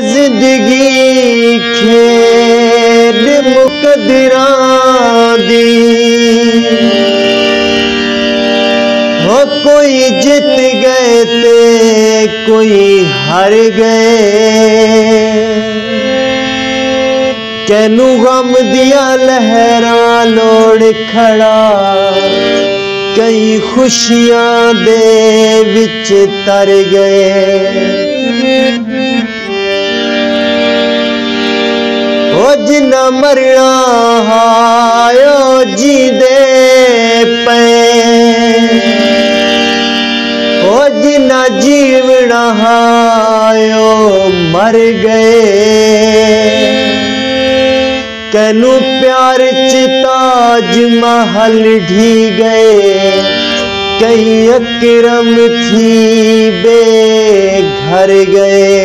जिंदगी हो कोई जित गम दिया लहरा लोड़ खड़ा। कई खुशियां दे विच तर गए जिन्ना मरना जी दे पे। ओ जिन्ना जीवना हायो मर गए। कैनू प्यार च ताज महल ढी गए। कई अकरम थी बे घर गए